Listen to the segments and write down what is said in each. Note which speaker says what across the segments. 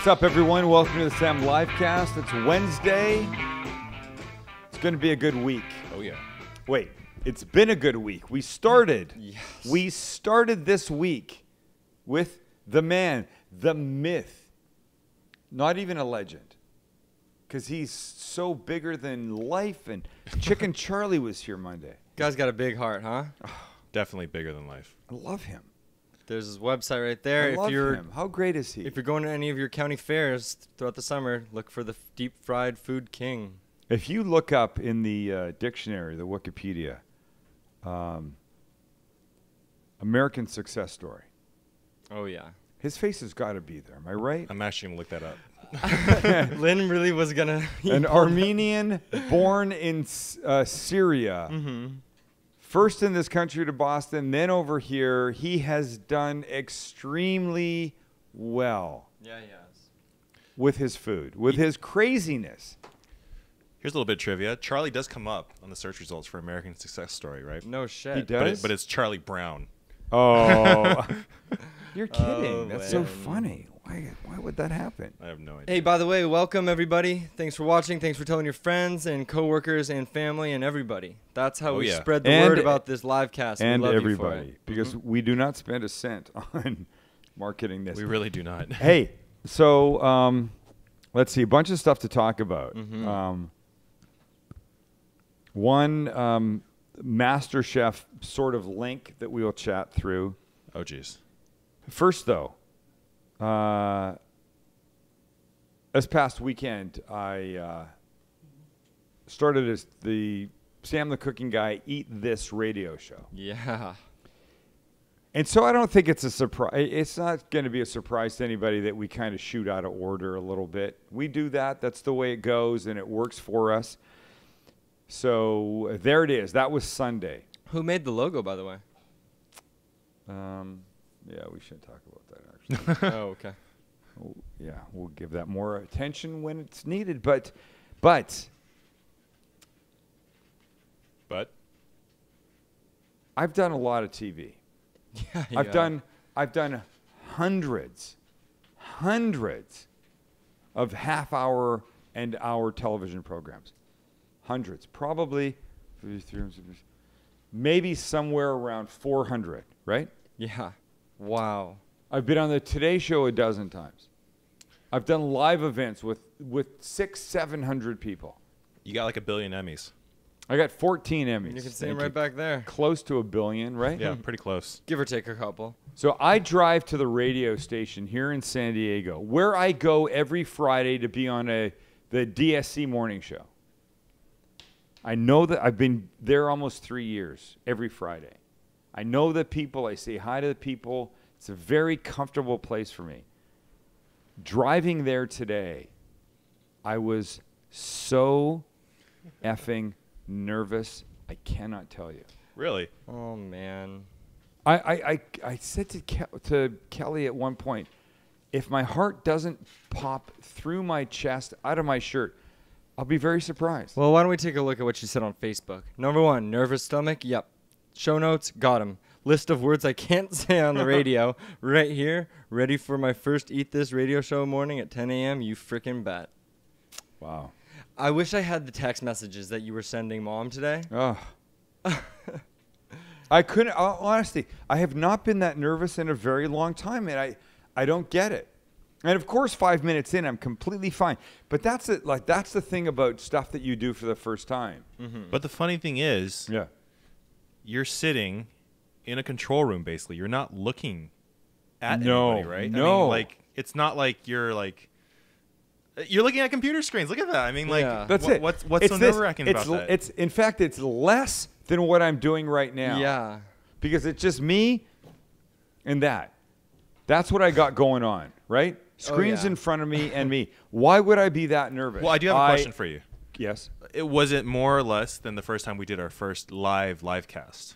Speaker 1: what's up, everyone? Welcome to the Sam Livecast. It's Wednesday. It's going to be a good week.
Speaker 2: Oh yeah.
Speaker 1: Wait, it's been a good week. We started.
Speaker 2: Yes.
Speaker 1: We started this week with the man, the myth. Not even a legend. Because he's so bigger than life. And Chicken Charlie was here Monday.
Speaker 3: Guy's got a big heart, huh? Oh.
Speaker 2: Definitely bigger than life.
Speaker 1: I love him.
Speaker 3: There's his website right there.
Speaker 1: I
Speaker 3: if
Speaker 1: love
Speaker 3: you're
Speaker 1: him. How great is he?
Speaker 3: if you're going to any of your county fairs throughout the summer, look for the f- deep fried food king.
Speaker 1: If you look up in the uh, dictionary, the Wikipedia, um, American success story,
Speaker 3: Oh yeah.
Speaker 1: his face has got to be there. Am I right?
Speaker 2: I'm actually gonna look that up.
Speaker 3: Lynn really was gonna.
Speaker 1: An Armenian born in S- uh, Syria,
Speaker 3: hmm
Speaker 1: first in this country to Boston, then over here. He has done extremely well
Speaker 3: Yeah, yes.
Speaker 1: with his food, with his craziness.
Speaker 2: Here's a little bit of trivia. Charlie does come up on the search results for American Success Story, right?
Speaker 3: No shit.
Speaker 1: He
Speaker 2: But, it,
Speaker 1: does?
Speaker 2: but it's Charlie Brown.
Speaker 1: Oh, you're kidding.
Speaker 3: Oh,
Speaker 1: That's so funny. Why, why would that happen?
Speaker 2: I have no idea.
Speaker 3: Hey, by the way, welcome everybody. Thanks for watching. Thanks for telling your friends and coworkers and family and everybody. That's how
Speaker 2: Oh,
Speaker 3: we
Speaker 2: yeah.
Speaker 3: spread the
Speaker 1: And-
Speaker 3: word about this live cast.
Speaker 1: and
Speaker 3: we love you for
Speaker 1: everybody,
Speaker 3: it.
Speaker 1: because we do not spend a cent on marketing this.
Speaker 2: we really do not.
Speaker 1: hey, so um, let's see, a bunch of stuff to talk about.
Speaker 3: Mhm.
Speaker 1: Um, one um, Master Chef sort of link that we will chat through.
Speaker 2: oh jeez.
Speaker 1: First, though, uh, this past weekend, I uh, started as the Sam the Cooking Guy Eat This radio show.
Speaker 3: Yeah.
Speaker 1: And so I don't think it's a surprise. It's not going to be a surprise to anybody that we kind of shoot out of order a little bit. We do that. That's the way it goes, and it works for us. So there it is. That was Sunday.
Speaker 3: Who made the logo, by the way?
Speaker 1: Um, yeah, we shouldn't talk about that.
Speaker 3: oh, okay.
Speaker 1: Yeah, we'll give that more attention when it's needed. But, but
Speaker 2: But
Speaker 1: I've done a lot of TV.
Speaker 3: Yeah.
Speaker 1: I've
Speaker 3: yeah.
Speaker 1: done I've done hundreds, hundreds of half hour and hour television programs. Hundreds. Probably maybe somewhere around 400, right?
Speaker 3: Yeah. Wow.
Speaker 1: I've been on the Today Show a dozen times. I've done live events with with 6 700 people.
Speaker 2: you got like a billion Emmys.
Speaker 1: I got 14 Emmys.
Speaker 3: You can see
Speaker 1: Thank
Speaker 3: him right back there.
Speaker 1: Close to a billion, right?
Speaker 2: Yeah, pretty close.
Speaker 3: Give or take a couple.
Speaker 1: So I drive to the radio station here in San Diego, where I go every Friday to be on a the DSC morning show. I know that I've been there almost three years every Friday. I know the people. I say hi to the people. It's a very comfortable place for me. Driving there today, I was so effing nervous. I cannot tell you.
Speaker 2: Really?
Speaker 3: Oh man.
Speaker 1: I, I, I, I said to, Ke- to Kelly at one point, if my heart doesn't pop through my chest, out of my shirt, I'll be very surprised.
Speaker 3: Well, why don't we take a look at what she said on Facebook? Number one, nervous stomach. Yep. Show notes. Got him. List of words I can't say on the radio. right here. Ready for my first Eat This radio show morning at 10 a.m. You frickin' bet.
Speaker 1: Wow.
Speaker 3: I wish I had the text messages that you were sending mom today.
Speaker 1: Oh. I couldn't, uh, honestly, I have not been that nervous in a very long time, and I, I don't get it. And of course, five minutes in, I'm completely fine. But that's it. Like that's the thing about stuff that you do for the first time.
Speaker 2: But the funny thing is,
Speaker 1: Yeah.
Speaker 2: you're sitting in a control room basically. You're not looking at
Speaker 1: No,
Speaker 2: anybody, right? I
Speaker 1: no.
Speaker 2: mean, like it's not like you're like you're looking at computer screens. Look at that. I mean, like
Speaker 3: Yeah.
Speaker 1: That's
Speaker 2: wha-
Speaker 1: it.
Speaker 2: What's what's
Speaker 1: It's
Speaker 2: so nerve wracking
Speaker 1: it's,
Speaker 2: about
Speaker 1: l-
Speaker 2: that?
Speaker 1: It's in fact, it's less than what I'm doing right now.
Speaker 3: Yeah.
Speaker 1: because it's just me and that. That's what I got going on, right? Oh, screens
Speaker 3: Oh, yeah.
Speaker 1: in front of me and me. Why would I be that nervous?
Speaker 2: well, I do have a question for you.
Speaker 1: Yes.
Speaker 2: It was it more or less than the first time we did our first live live cast?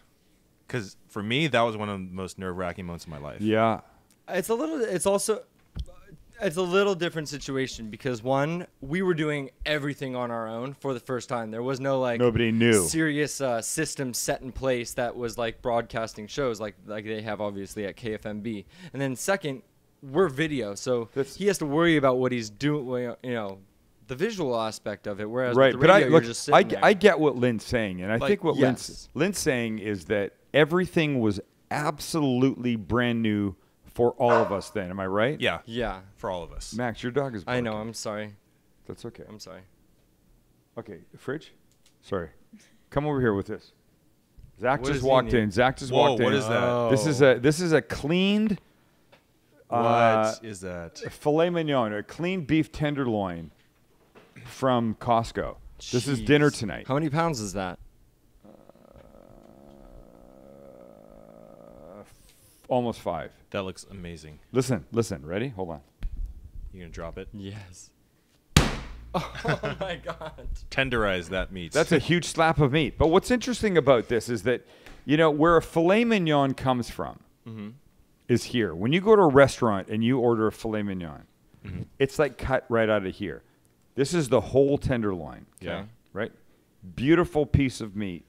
Speaker 2: Because for me, that was one of the most nerve wracking moments of my life.
Speaker 1: Yeah.
Speaker 3: It's a little. It's also. It's a little different situation because one, we were doing everything on our own for the first time. There was no like
Speaker 1: Nobody knew.
Speaker 3: serious uh, system set in place that was like broadcasting shows like like they have obviously at KFMB. And then second, we're video, so
Speaker 1: That's-
Speaker 3: he has to worry about what he's doing. You know, the visual aspect of it. Whereas
Speaker 1: right,
Speaker 3: with the
Speaker 1: but
Speaker 3: radio,
Speaker 1: I
Speaker 3: you're
Speaker 1: look,
Speaker 3: just
Speaker 1: I,
Speaker 3: sitting
Speaker 1: ge-
Speaker 3: there.
Speaker 1: I get what Lynn's saying, and I
Speaker 2: Like,
Speaker 1: think what Lynn's
Speaker 3: yes.
Speaker 1: Lynn's saying is that everything was absolutely brand new for all of us. Then, am I right?
Speaker 2: Yeah,
Speaker 3: yeah,
Speaker 2: for all of us.
Speaker 1: Max, your dog is.
Speaker 3: I know. I'm sorry.
Speaker 1: That's okay.
Speaker 3: I'm sorry.
Speaker 1: Okay, fridge. Sorry, come over here with this. Zach
Speaker 3: What
Speaker 1: just walked in. Zach just
Speaker 2: Whoa,
Speaker 1: walked in.
Speaker 2: what is that?
Speaker 1: This is a this is a cleaned
Speaker 2: What
Speaker 1: uh,
Speaker 2: is that?
Speaker 1: filet mignon, a clean beef tenderloin from Costco. This is dinner tonight.
Speaker 3: How many pounds is that?
Speaker 1: Uh, f- almost five.
Speaker 2: That looks amazing.
Speaker 1: Listen, listen. Ready? Hold on.
Speaker 2: You gonna drop it?
Speaker 3: Yes. oh my god.
Speaker 2: Tenderize that meat.
Speaker 1: That's a huge slap of meat. But what's interesting about this is that, you know, where a filet mignon comes from
Speaker 3: Mm-hmm.
Speaker 1: is here. When you go to a restaurant and you order a filet mignon, it's like cut right out of here. This is the whole tenderloin.
Speaker 2: Yeah.
Speaker 1: Right? Beautiful piece of meat,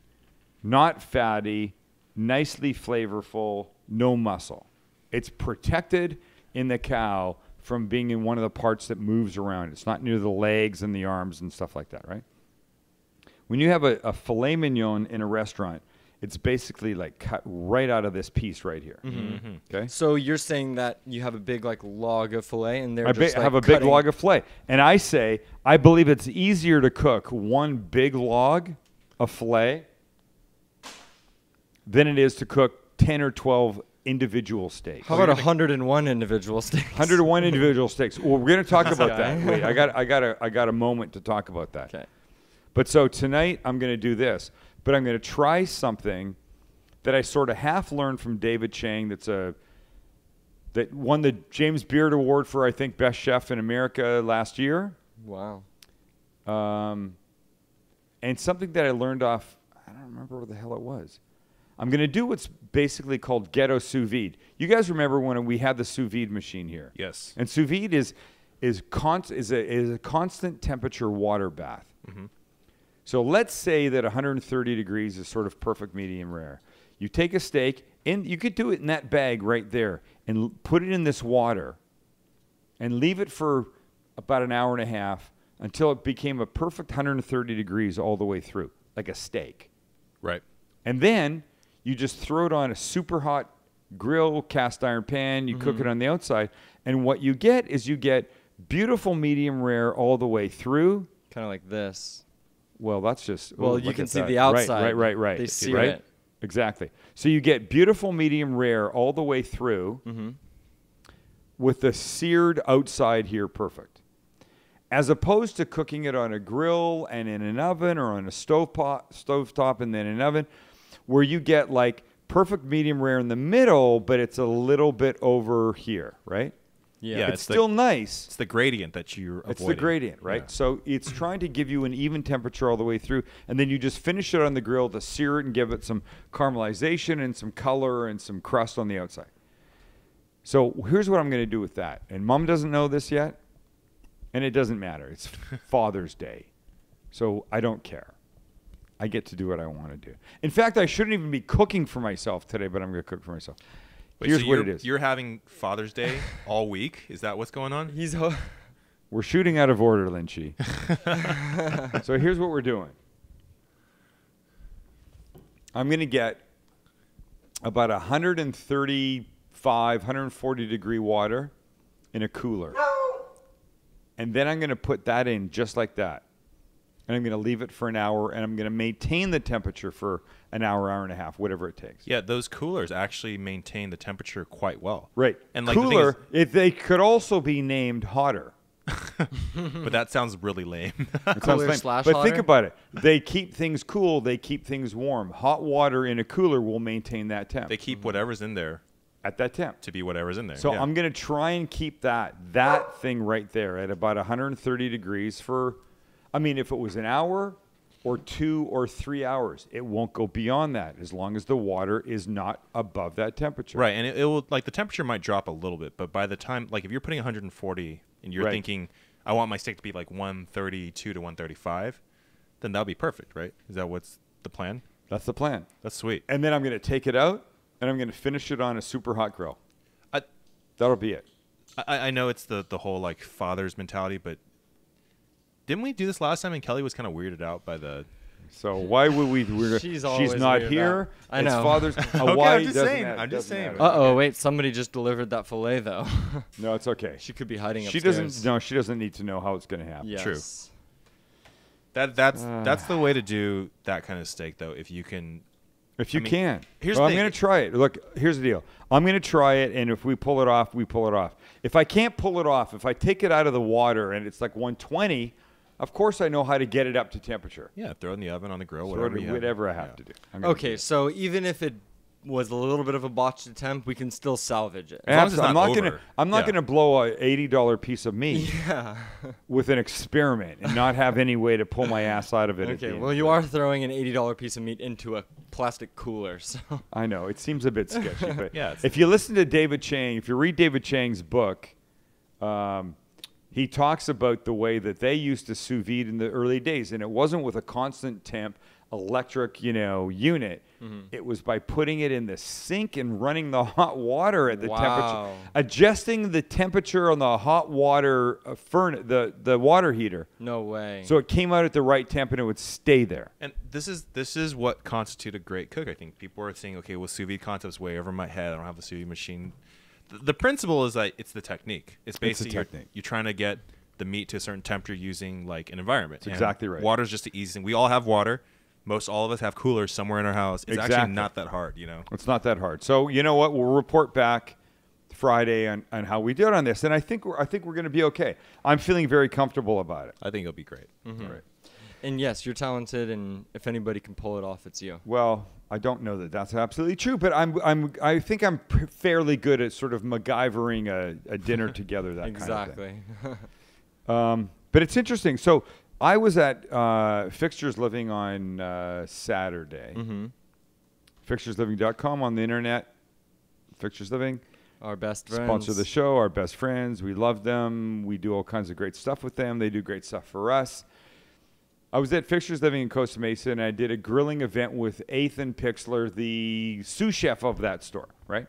Speaker 1: not fatty, nicely flavorful, no muscle. It's protected in the cow from being in one of the parts that moves around. It's not near the legs and the arms and stuff like that, right? When you have a, a filet mignon in a restaurant, it's basically like cut right out of this piece right here.
Speaker 2: Mm-hmm.
Speaker 1: Okay?
Speaker 3: So you're saying that you have a big like log of fillet, and they're
Speaker 1: I
Speaker 3: just
Speaker 1: ba-
Speaker 3: like,
Speaker 1: have a big log of filet. And I say, I believe it's easier to cook one big log of filet than it is to cook 10 or 12 individual steaks.
Speaker 3: How about 101 individual steaks?
Speaker 1: 101 individual steaks. Well, we're going to talk about that. Wait, I got, I got, a, I got a moment to talk about that.
Speaker 3: Okay.
Speaker 1: But so tonight I'm going to do this, but I'm going to try something that I sort of half learned from David Chang. That's a that won the James Beard Award for I think best chef in America last year,
Speaker 3: Wow.
Speaker 1: um, and something that I learned off. I don't remember what the hell it was. I'm going to do what's basically called ghetto sous vide. You guys remember when we had the sous vide machine here?
Speaker 2: yes.
Speaker 1: And sous vide is is const, is a is a constant temperature water bath. Mm-hmm. So let's say that 130 degrees is sort of perfect medium rare. You take a steak and you could do it in that bag right there and put it in this water and leave it for about an hour and a half until it became a perfect 130 degrees all the way through, like a steak.
Speaker 2: Right.
Speaker 1: And then you just throw it on a super hot grill, cast iron pan, you cook it on the outside, and what you get is you get beautiful medium rare all the way through.
Speaker 3: Kind of like this.
Speaker 1: Well, that's just
Speaker 3: Well,
Speaker 1: oh,
Speaker 3: you can see
Speaker 1: that.
Speaker 3: the outside.
Speaker 1: Right, right, right. right.
Speaker 3: They sear
Speaker 1: right?
Speaker 3: it.
Speaker 1: Exactly. So you get beautiful medium rare all the way through
Speaker 3: Mm-hmm.
Speaker 1: with the seared outside here perfect. As opposed to cooking it on a grill and in an oven or on a stove pot, stove top and then an oven, where you get like perfect medium rare in the middle, but it's a little bit over here, right?
Speaker 3: Yeah.
Speaker 2: Yeah,
Speaker 1: it's,
Speaker 2: it's the-
Speaker 1: still nice.
Speaker 2: It's the gradient that you're
Speaker 1: It's the gradient, right?
Speaker 2: Yeah.
Speaker 1: So it's trying to give you an even temperature all the way through, and then you just finish it on the grill to sear it and give it some caramelization and some color and some crust on the outside. So here's what I'm going to do with that. And mom doesn't know this yet, and it doesn't matter. It's Father's Day. So I don't care. I get to do what I want to do. In fact, I shouldn't even be cooking for myself today, but I'm going to cook for myself.
Speaker 2: Wait,
Speaker 1: Here's
Speaker 2: so
Speaker 1: what
Speaker 2: you're,
Speaker 1: it is.
Speaker 2: You're having Father's Day all week. Is that what's going on?
Speaker 3: He's. Ho-
Speaker 1: We're shooting out of order, Lynchy. so here's what we're doing. I'm going to get about 135, 140 degree water in a cooler. And then I'm going to put that in just like that. And I'm going to leave it for an hour and I'm going to maintain the temperature for an hour, hour and a half, whatever it takes.
Speaker 2: Yeah, those coolers actually maintain the temperature quite well.
Speaker 1: Right.
Speaker 2: And like the
Speaker 1: cooler,
Speaker 2: is-
Speaker 1: if they could also be named hotter.
Speaker 2: But that sounds really lame.
Speaker 1: It sounds
Speaker 3: Cooler
Speaker 1: lame.
Speaker 3: slash
Speaker 1: but think about it. They keep things cool. They keep things warm. Hot water in a cooler will maintain that temp
Speaker 2: they keep whatever's in there
Speaker 1: at that temp.
Speaker 2: to be whatever's in there.
Speaker 1: So
Speaker 2: yeah.
Speaker 1: I'm going to try and keep that that thing right there at about 130 degrees for. I mean, if it was an hour or two or three hours, it won't go beyond that as long as the water is not above that temperature.
Speaker 2: Right, and it, it will like the temperature might drop a little bit, but by the time like if you're putting 140 and you're
Speaker 1: Right.
Speaker 2: thinking I want my steak to be like 132 to 135, then that'll be perfect, right? Is that what's the plan?
Speaker 1: That's the plan.
Speaker 2: That's sweet.
Speaker 1: And then I'm going to take it out and I'm going to finish it on a super hot grill.
Speaker 2: I,
Speaker 1: That'll be it.
Speaker 2: I, I know it's the the whole like father's mentality, but didn't we do this last time? And Kelly was kind of weirded out by the.
Speaker 1: So why would we? We're,
Speaker 3: She's
Speaker 1: she's not
Speaker 3: weirded
Speaker 1: here.
Speaker 3: out. I
Speaker 1: it's
Speaker 3: know.
Speaker 1: Father's.
Speaker 2: Okay,
Speaker 1: Hawaii
Speaker 2: I'm just
Speaker 1: doesn't
Speaker 2: saying,
Speaker 1: have-
Speaker 2: I'm just saying.
Speaker 3: Uh oh, wait, somebody just delivered that fillet though.
Speaker 1: No, it's okay.
Speaker 3: she could be hiding
Speaker 1: She
Speaker 3: upstairs.
Speaker 1: doesn't. No, she doesn't need to know how it's going to happen.
Speaker 3: Yes.
Speaker 2: True. That that's
Speaker 1: Ah.
Speaker 2: that's the way to do that kind of steak, though. If you can,
Speaker 1: If you
Speaker 2: I mean,
Speaker 1: can.
Speaker 2: here's
Speaker 1: well,
Speaker 2: the
Speaker 1: I'm going to try it. Look, here's the deal. I'm going to try it, and if we pull it off, we pull it off. If I can't pull it off, if I take it out of the water and it's like 120, of course I know how to get it up to temperature.
Speaker 2: yeah, throw it in the oven on the grill,
Speaker 1: So
Speaker 2: whatever you have.
Speaker 1: whatever I have
Speaker 2: Yeah.
Speaker 1: to do. I'm gonna do
Speaker 3: Okay,
Speaker 1: it.
Speaker 3: so even if it was a little bit of a botched attempt, we can still salvage it.
Speaker 2: As long as it's
Speaker 1: Abs- I'm
Speaker 2: not
Speaker 1: not gonna.
Speaker 2: over.
Speaker 1: I'm not
Speaker 2: Yeah.
Speaker 1: gonna blow a eighty dollar piece of meat
Speaker 3: Yeah.
Speaker 1: with an experiment and not have any way to pull my ass out of it. at the
Speaker 3: okay,
Speaker 1: end.
Speaker 3: well, you are throwing an $80 piece of meat into a plastic cooler, so.
Speaker 1: I know it seems a bit sketchy, but
Speaker 2: Yeah, it's-
Speaker 1: if you listen to David Chang, if you read David Chang's book, um, he talks about the way that they used to sous vide in the early days, and it wasn't with a constant temp electric, you know, unit.
Speaker 3: Mm-hmm.
Speaker 1: It was by putting it in the sink and running the hot water at the
Speaker 3: Wow.
Speaker 1: temperature, adjusting the temperature on the hot water uh, furnace, the the water heater,
Speaker 3: No way.
Speaker 1: so it came out at the right temp and it would stay there.
Speaker 2: And this is this is what constitutes a great cook. I think people are saying, okay, well, sous vide concept's way over my head. I don't have a sous vide machine. The, the principle is that it's the technique. It's
Speaker 1: the
Speaker 2: basically you're-
Speaker 1: technique.
Speaker 2: You're, trying to get the meat to a certain temperature using like an environment.
Speaker 1: That's exactly right.
Speaker 2: Water's just the easy thing. We all have water. Most all of us have coolers somewhere in our house. It's
Speaker 1: Exactly.
Speaker 2: actually not that hard, you know.
Speaker 1: It's not that hard. So you know what? We'll report back Friday on, on how we did on this, and I think we're I think we're going to be okay. I'm feeling very comfortable about it.
Speaker 2: I think it'll be great. Mm-hmm.
Speaker 1: All right.
Speaker 3: and yes, you're talented, and if anybody can pull it off, it's you.
Speaker 1: Well, I don't know that that's absolutely true, but I'm I'm I think I'm p- fairly good at sort of MacGyvering a, a dinner together. That kind of thing.
Speaker 3: exactly.
Speaker 1: Um, but it's interesting. So I was at uh, Fixtures Living on uh, Saturday.
Speaker 3: mm-hmm.
Speaker 1: FixturesLiving.com on the internet. Fixtures Living.
Speaker 3: Our best friends.
Speaker 1: sponsor the show, our best friends. We love them. We do all kinds of great stuff with them. They do great stuff for us. I was at Fixtures Living in Costa Mesa, and I did a grilling event with Ethan Pixler, the sous chef of that store, right?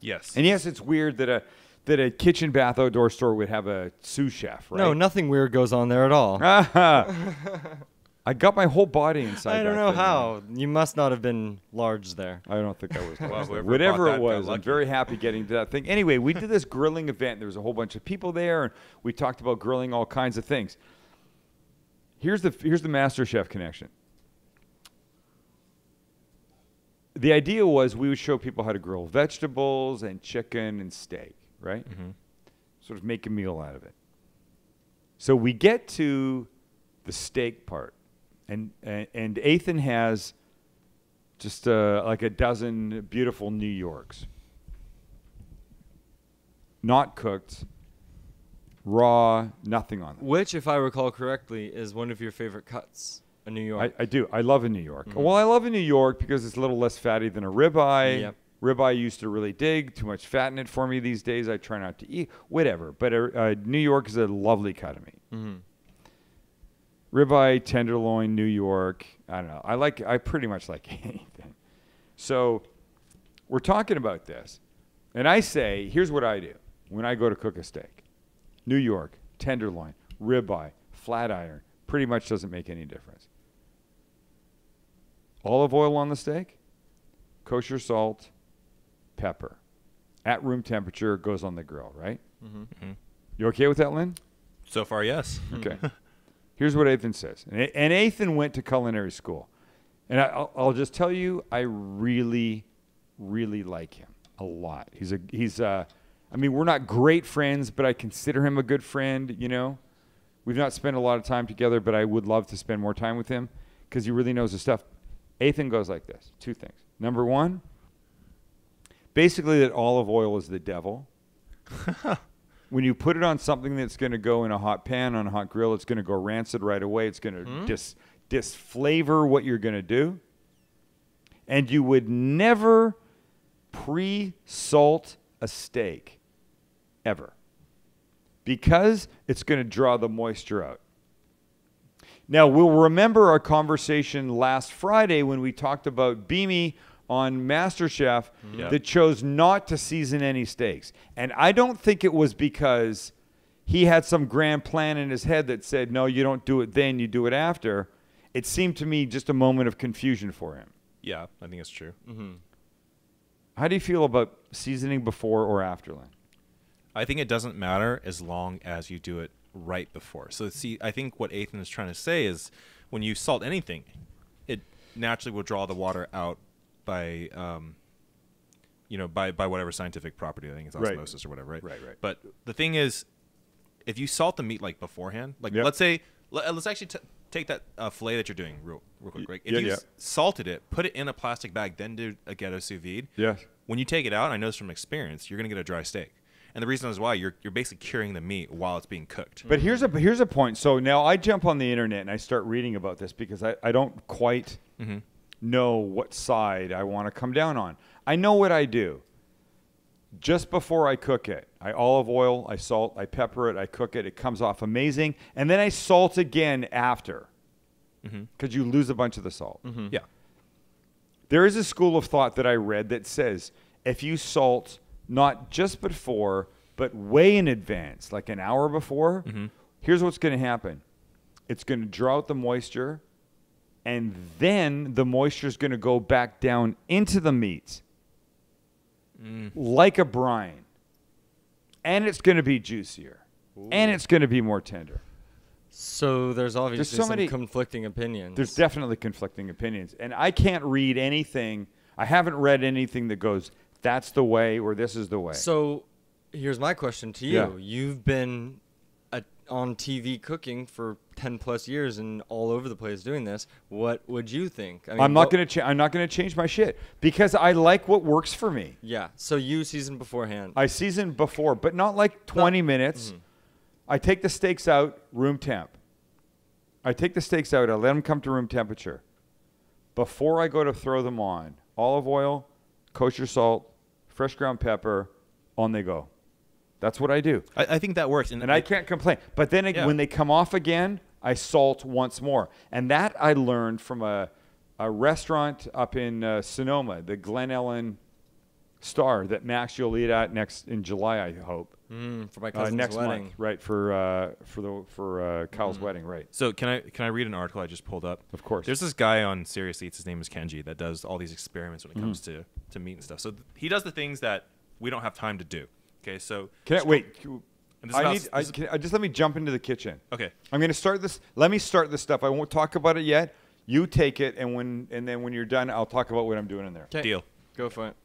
Speaker 2: Yes.
Speaker 1: And yes, it's weird that a that a kitchen bath outdoor store would have a sous chef, right?
Speaker 3: No, nothing weird goes on there at all.
Speaker 1: I got my whole body inside.
Speaker 3: I don't know
Speaker 1: thing.
Speaker 3: how. You must not have been large there.
Speaker 1: I don't think I was.
Speaker 2: Well.
Speaker 1: Whatever it was, I'm very happy getting to that thing. Anyway, we did this grilling event. There was a whole bunch of people there, and we talked about grilling all kinds of things. Here's the here's the Master Chef connection. The idea was we would show people how to grill vegetables and chicken and steak, right?
Speaker 2: Mhm.
Speaker 1: Sort of make a meal out of it. So we get to the steak part, and and, and Ethan has just uh, like a dozen beautiful New Yorks, not cooked, raw, nothing on them.
Speaker 3: Which, if I recall correctly, is one of your favorite cuts in New York.
Speaker 1: I, I do. I love a New York.
Speaker 3: Mhm.
Speaker 1: Well, I love a New York because it's a little less fatty than a ribeye.
Speaker 3: Yep.
Speaker 1: Ribeye used to really dig. Too much fat in it for me these days. I try not to eat. Whatever. But a, New York is a lovely cut of meat.
Speaker 3: hmm
Speaker 1: Ribeye, tenderloin, New York. I don't know. I like. I pretty much like anything. So we're talking about this, and I say, here's what I do when I go to cook a steak: New York, tenderloin, ribeye, flat iron. Pretty much doesn't make any difference. Olive oil on the steak, kosher salt, pepper, at room temperature goes on the grill. Right?
Speaker 3: hmm
Speaker 2: Mhm.
Speaker 1: You okay with that, Lynn?
Speaker 2: So far, yes.
Speaker 1: Okay. Here's what Ethan says. And, and Ethan went to culinary school. And I'll, I'll just tell you, I really, really like him a lot. He's a, he's a, I mean, we're not great friends, but I consider him a good friend, you know? We've not spent a lot of time together, but I would love to spend more time with him because he really knows his stuff. Ethan goes like this two things. Number one, basically, that olive oil is the devil when you put it on something that's going to go in a hot pan on a hot grill, it's going to go rancid right away. It's going to
Speaker 3: Hmm?
Speaker 1: dis disflavor what you're going to do. And you would never pre-salt a steak ever because it's going to draw the moisture out. Now, we'll remember our conversation last Friday when we talked about Beamy on MasterChef mm-hmm.
Speaker 2: Yeah.
Speaker 1: that chose not to season any steaks. And I don't think it was because he had some grand plan in his head that said, no, you don't do it then, you do it after. It seemed to me just a moment of confusion for him.
Speaker 2: Yeah, I think it's true. Mm-hmm.
Speaker 1: How do you feel about seasoning before or after, Lynn?
Speaker 2: I think it doesn't matter as long as you do it right before. So see, I think what Ethan is trying to say is when you salt anything, it naturally will draw the water out by um, you know, by by whatever scientific property I think it's
Speaker 1: Right.
Speaker 2: osmosis or whatever, right?
Speaker 1: Right, right.
Speaker 2: But the thing is, if you salt the meat like beforehand, like
Speaker 1: Yep.
Speaker 2: let's say, let, us actually t- take that uh, fillet that you're doing real, real quick, Greg. If
Speaker 1: yeah,
Speaker 2: you
Speaker 1: yeah.
Speaker 2: salted it, put it in a plastic bag, then do a ghetto sous vide.
Speaker 1: Yes.
Speaker 2: When you take it out, I know this from experience, you're gonna get a dry steak. And the reason is why you're you're basically curing the meat while it's being cooked.
Speaker 1: But here's a here's a point. So now I jump on the internet and I start reading about this because I, I don't quite mm-hmm. know what side I want to come down on. I know what I do. Just before I cook it, I olive oil, I salt, I pepper it, I cook it. It comes off amazing, and then I salt again after, mm-hmm. because you lose a bunch of the salt. Mm-hmm.
Speaker 2: yeah.
Speaker 1: There is a school of thought that I read that says if you salt not just before, but way in advance, like an hour before, mm-hmm. here's what's going to happen it's going to draw out the moisture, and then the moisture is going to go back down into the meat mm. like a brine. And it's going to be juicier. And it's going to be more tender.
Speaker 3: So there's obviously
Speaker 1: so
Speaker 3: some
Speaker 1: many-
Speaker 3: conflicting opinions.
Speaker 1: There's definitely conflicting opinions. And I can't read anything, I haven't read anything that goes, that's the way or this is the way.
Speaker 3: So here's my question to you.
Speaker 1: Yeah.
Speaker 3: You've been a, on TV cooking for 10 plus years and all over the place doing this. What would you think? I mean,
Speaker 1: I'm not going to cha- I'm not going to change my shit because I like what works for me.
Speaker 3: Yeah. So you season beforehand.
Speaker 1: I season before, but not like 20 minutes. Mm-hmm. I take the steaks out room temp. I take the steaks out. I let them come to room temperature. Before I go to throw them on, olive oil, kosher salt, fresh ground pepper, on they go. That's what I do.
Speaker 2: I, I think that works. And,
Speaker 1: And I can't complain. But then
Speaker 2: Yeah.
Speaker 1: when they come off again, I salt once more. And that I learned from a, a restaurant up in uh, Sonoma, the Glen Ellen Star that Max you'll eat at next in July, I hope.
Speaker 3: Mm, for my
Speaker 1: Uh,
Speaker 3: cousin's
Speaker 1: next
Speaker 3: wedding.
Speaker 1: month, right for uh, for the for uh, Kyle's wedding, right?
Speaker 2: So can I can I read an article I just pulled up?
Speaker 1: Of course.
Speaker 2: There's this guy on Serious Eats. His name is Kenji that does all these experiments when it comes
Speaker 1: Mm-hmm.
Speaker 2: to to meat and stuff. So th- he does the things that we don't have time to do. Okay, so
Speaker 1: Can I wait?
Speaker 2: And this is
Speaker 1: I
Speaker 2: about-
Speaker 1: need. I, can, I just let me jump into the kitchen.
Speaker 2: Okay.
Speaker 1: I'm going to start this. Let me start this stuff. I won't talk about it yet. You take it, and when and then when you're done, I'll talk about what I'm doing in there.
Speaker 3: 'Kay.
Speaker 2: Deal.
Speaker 3: Go for it.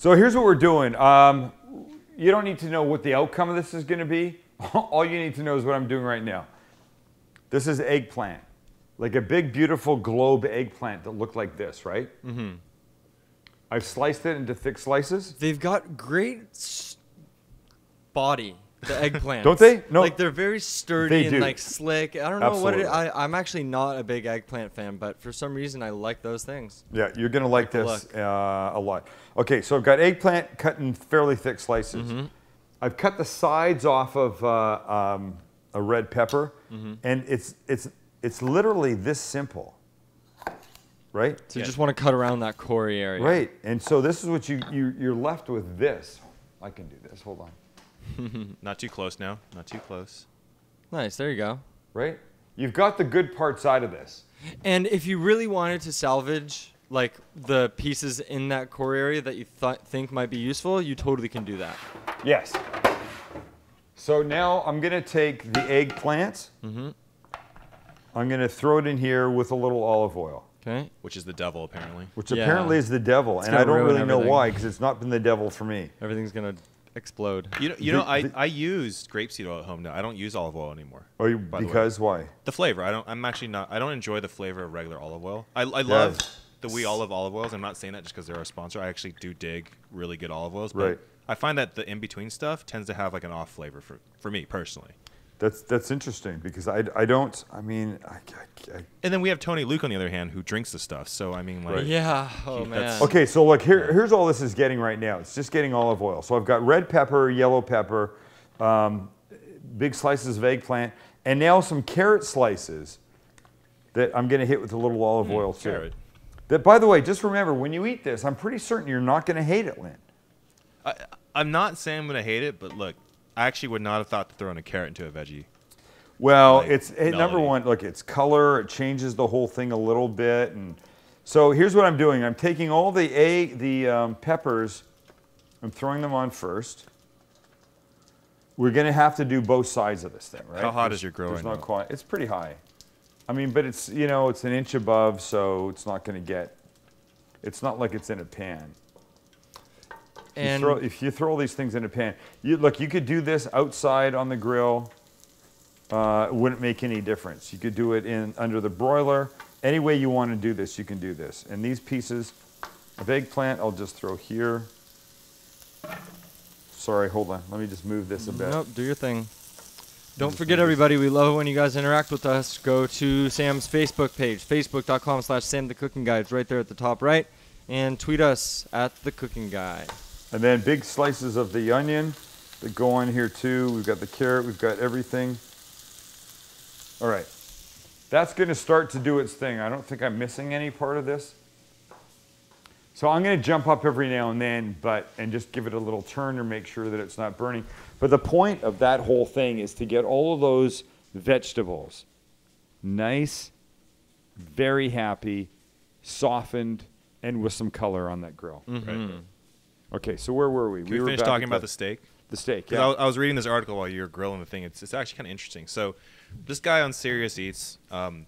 Speaker 1: So here's what we're doing. Um, you don't need to know what the outcome of this is going to be. All you need to know is what I'm doing right now. This is eggplant, like a big, beautiful globe eggplant that looked like this, right? Mm-hmm. I've sliced it into thick slices.
Speaker 3: They've got great body. The eggplants.
Speaker 1: Don't they? No.
Speaker 3: Like they're very sturdy and like slick. I don't know what it. I, I'm actually not a big eggplant fan, but for some reason I like those things.
Speaker 1: Yeah, you're gonna like this uh, a lot. Okay, so I've got eggplant cut in fairly thick slices. I've cut the sides off of uh, um, a red pepper, and it's it's it's literally this simple, right?
Speaker 3: So you just want to cut around that core area.
Speaker 1: Right, and so this is what you, you you're left with. This, I can do this. Hold on,
Speaker 2: Not too close now. Not too close.
Speaker 3: Nice. There you go.
Speaker 1: right? You've got the good parts out of this.
Speaker 3: And if you really wanted to salvage like the pieces in that core area that you th- think might be useful, you totally can do that.
Speaker 1: Yes. So now I'm gonna take the eggplant.
Speaker 3: Mm-hmm.
Speaker 1: I'm gonna throw it in here with a little olive oil.
Speaker 3: Okay.
Speaker 2: Which is the devil apparently.
Speaker 1: which
Speaker 3: Yeah.
Speaker 1: apparently is the devil, and I don't
Speaker 3: ruin
Speaker 1: really know why because it's not been the devil for me.
Speaker 3: Everything's gonna explode.
Speaker 2: You know, you
Speaker 1: The-
Speaker 2: know, I,
Speaker 1: the-
Speaker 2: I use grapeseed oil at home now. I don't use olive oil anymore.
Speaker 1: Or you,
Speaker 2: by the
Speaker 1: because why?
Speaker 2: The flavor. I don't. I'm actually not. I don't enjoy the flavor of regular olive oil. I, I love the We Olive olive oils. I'm not saying that just because they're our sponsor. I actually do dig really good olive oils. But
Speaker 1: Right.
Speaker 2: I find that the in between stuff tends to have like an off flavor for for me personally.
Speaker 1: That's that's interesting because I, I don't. I mean, I, I, I
Speaker 2: And then we have Tony Luke on the other hand, who drinks the stuff. So I mean, like,
Speaker 1: Right.
Speaker 3: Yeah. Oh
Speaker 2: Gee,
Speaker 3: man.
Speaker 1: Okay, so look here. Here's all this is getting right now. It's just getting olive oil. So I've got red pepper, yellow pepper, um, big slices of eggplant, and now some carrot slices that I'm going to hit with a little olive oil too.
Speaker 2: carrot.
Speaker 1: That, by the way, just remember when you eat this, I'm pretty certain you're not going to hate it, Lynn.
Speaker 2: I, I'm not saying I'm gonna hate it, but look, I actually would not have thought to throw in a carrot into a veggie.
Speaker 1: Well,
Speaker 2: Like
Speaker 1: it's eh, number one. Look, it's color. It changes the whole thing a little bit, and so here's what I'm doing. I'm taking all the egg, the um, peppers, I'm throwing them on first. We're gonna have to do both sides of this thing, right?
Speaker 2: How hot
Speaker 1: There's-
Speaker 2: is your grill right
Speaker 1: not quite. It's pretty high. I mean, but it's you know it's an inch above, so it's not gonna get. It's not like it's in a pan. You throw, if you throw these things in a pan, you look. You could do this outside on the grill. Uh, it wouldn't make any difference. You could do it in under the broiler. Any way you want to do this, you can do this. And these pieces of eggplant, I'll just throw here. Sorry, hold on. Let me just move this a bit.
Speaker 3: Nope, do your thing. Don't forget, everybody, we love it when you guys interact with us. Go to Sam's Facebook page, facebook.com slash Sam the Cooking Guy. It's right there at the top right. And tweet us at the Cooking Guy.
Speaker 1: And then big slices of the onion that go on here too. We've got the carrot, we've got everything. All right. That's going to start to do its thing. I don't think I'm missing any part of this. So I'm going to jump up every now and then, but and just give it a little turn to make sure that it's not burning. But the point of that whole thing is to get all of those vegetables nice, very happy, softened, and with some color on that grill. Mm-hmm.
Speaker 2: Right.
Speaker 1: Okay, so where were we?
Speaker 2: Can we,
Speaker 1: were
Speaker 2: finish
Speaker 1: back
Speaker 2: talking about the steak?
Speaker 1: the steak. Yeah.
Speaker 2: I, was, I was reading this article while you were grilling the thing. It's, it's actually kind of interesting. So, this guy on Serious Eats, um,